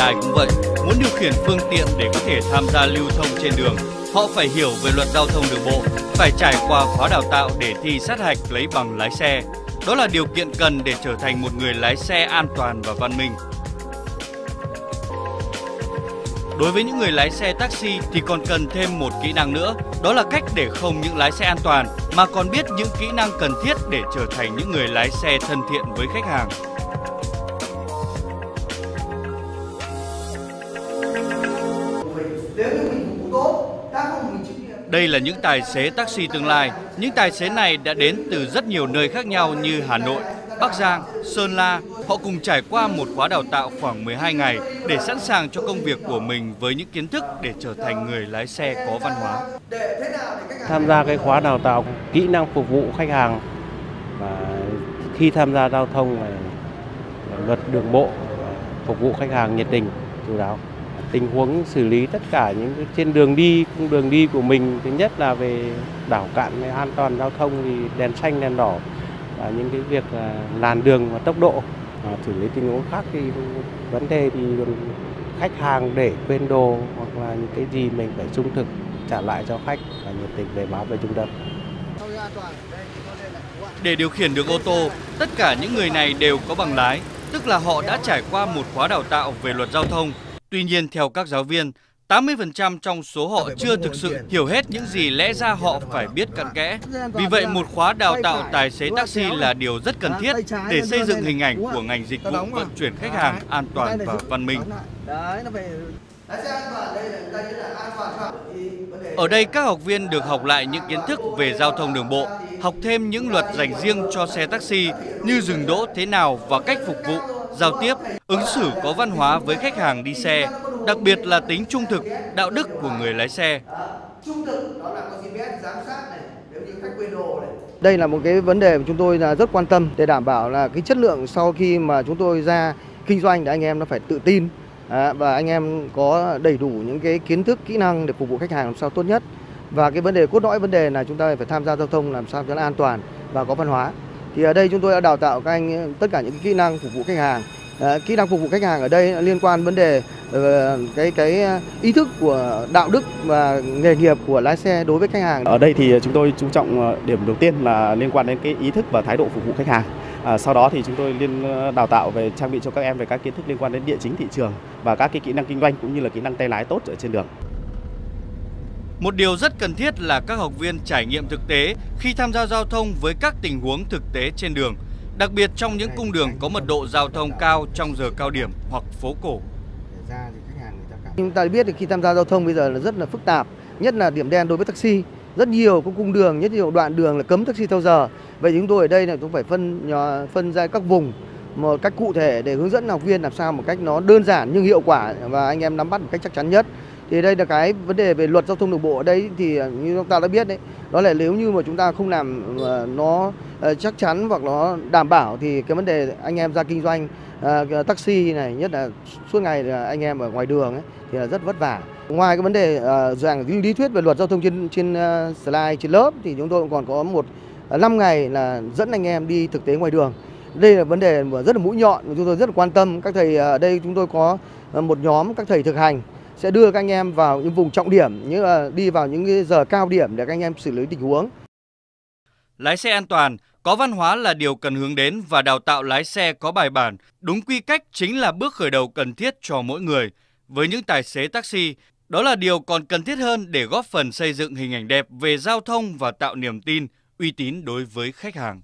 ai cũng vậy, muốn điều khiển phương tiện để có thể tham gia lưu thông trên đường, họ phải hiểu về luật giao thông đường bộ, phải trải qua khóa đào tạo để thi sát hạch lấy bằng lái xe. Đó là điều kiện cần để trở thành một người lái xe an toàn và văn minh. Đối với những người lái xe taxi thì còn cần thêm một kỹ năng nữa, đó là cách để không những lái xe an toàn mà còn biết những kỹ năng cần thiết để trở thành những người lái xe thân thiện với khách hàng. Đây là những tài xế taxi tương lai. Những tài xế này đã đến từ rất nhiều nơi khác nhau như Hà Nội, Bắc Giang, Sơn La. Họ cùng trải qua một khóa đào tạo khoảng 12 ngày để sẵn sàng cho công việc của mình với những kiến thức để trở thành người lái xe có văn hóa. Tham gia cái khóa đào tạo kỹ năng phục vụ khách hàng và khi tham gia giao thông này, luật đường bộ phục vụ khách hàng nhiệt tình, chú đáo tình huống xử lý tất cả những trên đường đi cung đường đi của mình. Thứ nhất là về đảo cạn an toàn giao thông thì đèn xanh đèn đỏ và những cái việc làn đường và tốc độ. À, xử lý tình huống khác thì vấn đề thì khách hàng để quên đồ hoặc là những cái gì mình phải trung thực trả lại cho khách và nhiệt tình về báo về trung tâm. Để điều khiển được ô tô, tất cả những người này đều có bằng lái, tức là họ đã trải qua một khóa đào tạo về luật giao thông Tuy nhiên, theo các giáo viên, 80% trong số họ chưa thực sự hiểu hết những gì lẽ ra họ phải biết cặn kẽ. Vì vậy, một khóa đào tạo tài xế taxi là điều rất cần thiết để xây dựng hình ảnh của ngành dịch vụ vận chuyển khách hàng an toàn và văn minh. Ở đây các học viên được học lại những kiến thức về giao thông đường bộ, học thêm những luật dành riêng cho xe taxi như dừng đỗ thế nào và cách phục vụ, giao tiếp, ứng xử có văn hóa với khách hàng đi xe, đặc biệt là tính trung thực, đạo đức của người lái xe. Trung thực đó là có GPS giám sát này, nếu như khách quên đồ này. Đây là một cái vấn đề mà chúng tôi là rất quan tâm để đảm bảo là cái chất lượng sau khi mà chúng tôi ra kinh doanh để anh em nó phải tự tin à, và anh em có đầy đủ những cái kiến thức kỹ năng để phục vụ khách hàng làm sao tốt nhất và cái vấn đề cốt lõi vấn đề là chúng ta phải tham gia giao thông làm sao cho nó an toàn và có văn hóa thì ở đây chúng tôi đã đào tạo các anh tất cả những kỹ năng phục vụ khách hàng. À, kỹ năng phục vụ khách hàng ở đây liên quan vấn đề ờ, cái cái ý thức của đạo đức và nghề nghiệp của lái xe đối với khách hàng. Ở đây thì chúng tôi chú trọng ờ, điểm đầu tiên là liên quan đến cái ý thức và thái độ phục vụ khách hàng. À, sau đó thì chúng tôi liên ờ, đào tạo về trang bị cho các em về các kiến thức liên quan đến địa chính thị trường và các cái kỹ năng kinh doanh cũng như là kỹ năng tay lái tốt ở trên đường. Một điều rất cần thiết là các học viên trải nghiệm thực tế khi tham gia giao thông với các tình huống thực tế trên đường, đặc biệt trong những cung đường có mật độ giao thông cao trong giờ cao điểm hoặc phố cổ. Chúng ta biết thì khi tham gia giao thông bây giờ là rất là phức tạp, nhất là điểm đen đối với taxi. Rất nhiều các cung đường, nhất nhiều đoạn đường là cấm taxi theo giờ. Vậy chúng tôi ở đây là cũng phải phân phân ra các vùng một cách cụ thể để hướng dẫn học viên làm sao một cách nó đơn giản nhưng hiệu quả và anh em nắm bắt một cách chắc chắn nhất thì đây là cái vấn đề về luật giao thông đường bộ ở đây thì à, như chúng ta đã biết đấy đó là nếu như mà chúng ta không làm à, nó à, chắc chắn hoặc nó đảm bảo thì cái vấn đề anh em ra kinh doanh taxi này nhất là suốt ngày anh em ở ngoài đường ấy, thì là rất vất vả. Ngoài cái vấn đề giảng lý thuyết về luật giao thông trên trên slide trên lớp thì chúng tôi cũng còn có một 5 ngày là dẫn anh em đi thực tế ngoài đường. Đây là vấn đề rất là mũi nhọn mà chúng tôi rất là quan tâm. Các thầy ở đây chúng tôi có một nhóm các thầy thực hành sẽ đưa các anh em vào những vùng trọng điểm như là đi vào những giờ cao điểm để các anh em xử lý tình huống. Lái xe an toàn, có văn hóa là điều cần hướng đến và đào tạo lái xe có bài bản, đúng quy cách chính là bước khởi đầu cần thiết cho mỗi người. Với những tài xế taxi, đó là điều còn cần thiết hơn để góp phần xây dựng hình ảnh đẹp về giao thông và tạo niềm tin, uy tín đối với khách hàng.